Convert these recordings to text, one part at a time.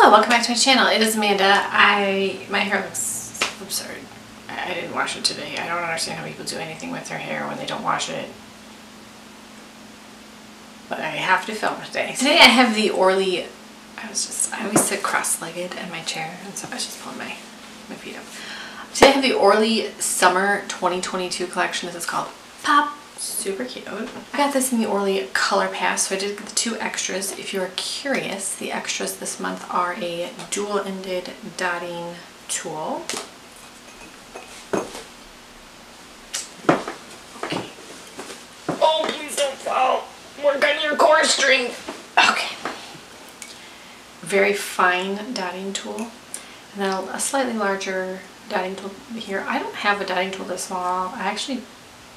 Hello, welcome back to my channel. It is Amanda. I my hair looks absurd. I, I didn't wash it today. I don't understand how people do anything with their hair when they don't wash it. But I have to film today. Today I have the Orly, I was just, I always sit cross-legged in my chair and so I was just pulling my, my feet up. Today I have the Orly Summer 2022 collection. This is called Pop super cute. I got this in the Orly Color Pass, so I did get the two extras. If you're curious, the extras this month are a dual-ended dotting tool. Okay. Oh, please don't fall. Work on your core string. Okay. Very fine dotting tool. And then a slightly larger dotting tool here. I don't have a dotting tool this small. I actually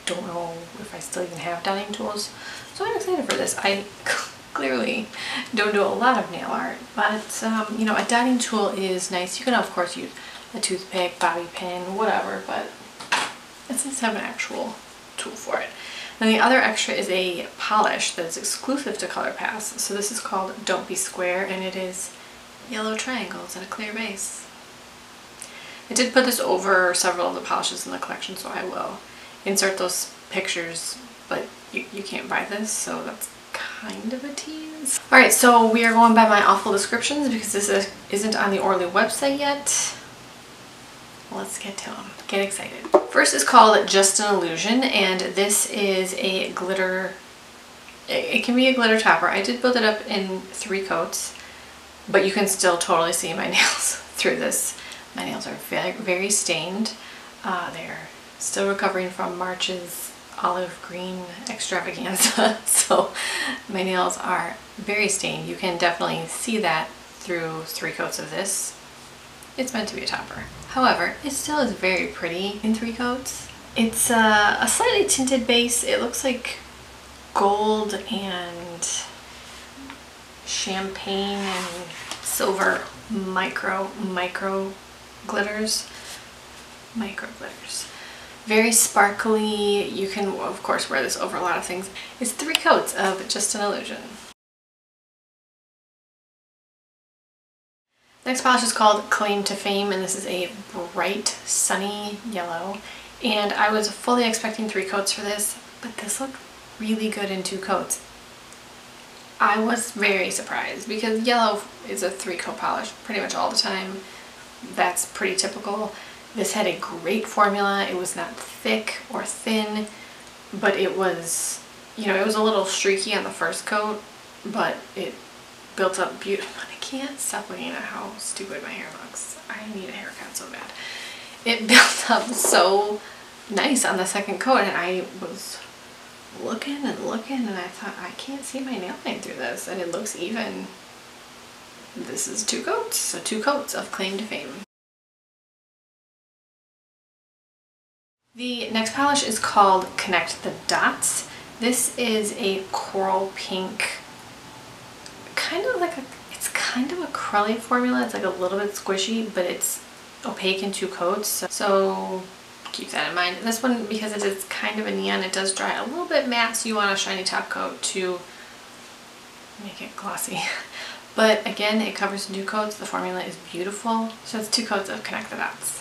don't know if I still even have dotting tools. So I'm excited for this. I clearly don't do a lot of nail art, but um, you know, a dotting tool is nice. You can of course use a toothpick, bobby pin, whatever, but it's nice to have an actual tool for it. Then the other extra is a polish that's exclusive to Color Pass. So this is called Don't Be Square and it is yellow triangles and a clear base. I did put this over several of the polishes in the collection, so I will insert those pictures, but you, you can't buy this, so that's kind of a tease. Alright, so we are going by my awful descriptions because this is, isn't on the Orly website yet. Let's get to them. Get excited. First is called Just an Illusion, and this is a glitter, it can be a glitter topper. I did build it up in three coats, but you can still totally see my nails through this. My nails are very, very stained. Uh, they're still recovering from March's olive green extravaganza so my nails are very stained. You can definitely see that through three coats of this. It's meant to be a topper. However it still is very pretty in three coats. It's a, a slightly tinted base. It looks like gold and champagne and silver micro micro glitters. Micro glitters very sparkly. You can, of course, wear this over a lot of things. It's three coats of Just an Illusion. Next polish is called Claim to Fame, and this is a bright, sunny yellow. And I was fully expecting three coats for this, but this looked really good in two coats. I was very surprised because yellow is a three coat polish pretty much all the time. That's pretty typical. This had a great formula. It was not thick or thin, but it was, you know, it was a little streaky on the first coat, but it built up beautiful. I can't stop looking at how stupid my hair looks. I need a haircut so bad. It built up so nice on the second coat and I was looking and looking and I thought I can't see my nail line through this and it looks even. This is two coats, so two coats of Claim to Fame. The next polish is called Connect the Dots. This is a coral pink, kind of like a, it's kind of a crelly formula. It's like a little bit squishy, but it's opaque in two coats. So keep that in mind. This one, because it is kind of a neon, it does dry a little bit matte, so you want a shiny top coat to make it glossy. But again, it covers two coats. The formula is beautiful. So it's two coats of Connect the Dots.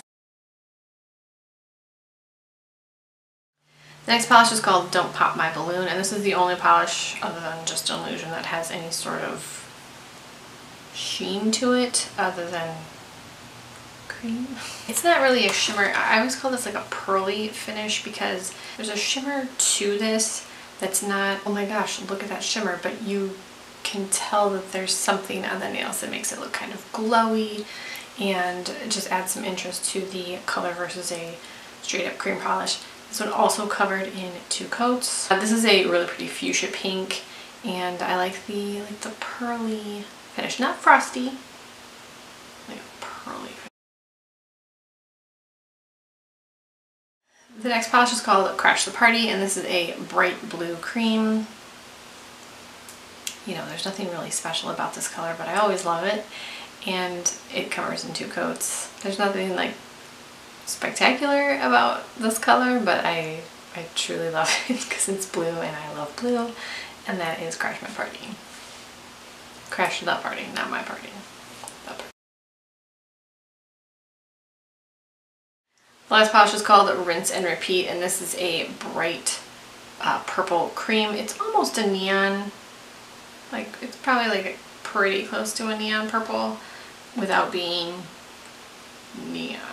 The next polish is called Don't Pop My Balloon, and this is the only polish other than Just Illusion that has any sort of sheen to it other than cream. It's not really a shimmer. I always call this like a pearly finish because there's a shimmer to this that's not, oh my gosh, look at that shimmer, but you can tell that there's something on the nails that makes it look kind of glowy and just adds some interest to the color versus a straight up cream polish. This one also covered in two coats. Uh, this is a really pretty fuchsia pink and I like the like the pearly finish. Not frosty, like pearly. The next polish is called Crash the Party and this is a bright blue cream. You know, there's nothing really special about this color, but I always love it. And it covers in two coats. There's nothing like spectacular about this color, but I, I truly love it because it's blue and I love blue. And that is Crash My Party. Crash the party, not my party. The last polish is called Rinse and Repeat, and this is a bright uh, purple cream. It's almost a neon, like it's probably like pretty close to a neon purple without being neon.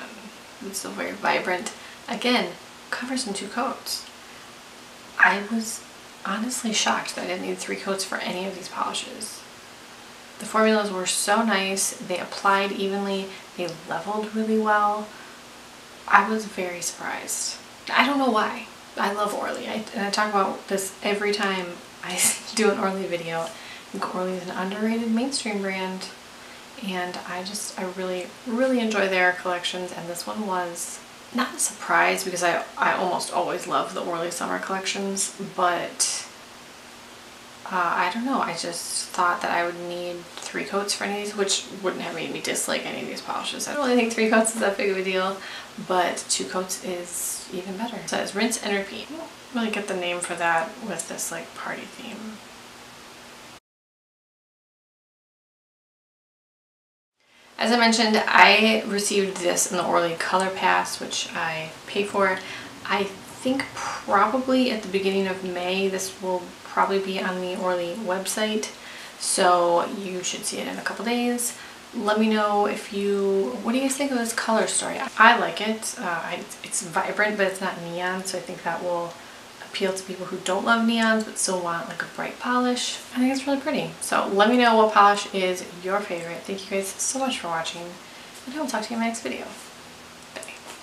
It's still very vibrant. Again, covers in two coats. I was honestly shocked that I didn't need three coats for any of these polishes. The formulas were so nice, they applied evenly, they leveled really well. I was very surprised. I don't know why. I love Orly, I, and I talk about this every time I do an Orly video. I think Orly is an underrated mainstream brand and I just, I really, really enjoy their collections and this one was not a surprise because I, I almost always love the Orly summer collections, but uh, I don't know, I just thought that I would need three coats for any of these, which wouldn't have made me dislike any of these polishes. I don't really think three coats is that big of a deal, but two coats is even better. So it says rinse and repeat. I don't really get the name for that with this like party theme. As I mentioned, I received this in the Orly Color Pass, which I pay for. I think probably at the beginning of May, this will probably be on the Orly website, so you should see it in a couple days. Let me know if you, what do you guys think of this color story? I like it. Uh, it's vibrant, but it's not neon, so I think that will appeal to people who don't love neons but still want like a bright polish. I think it's really pretty. So let me know what polish is your favorite. Thank you guys so much for watching and I will talk to you in my next video.